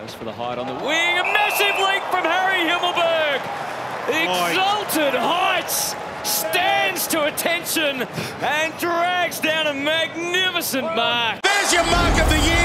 Goes for the height on the wing. A massive leap from Harry Himmelberg. Exalted heights stands to attention and drags down a magnificent mark. There's your mark of the year.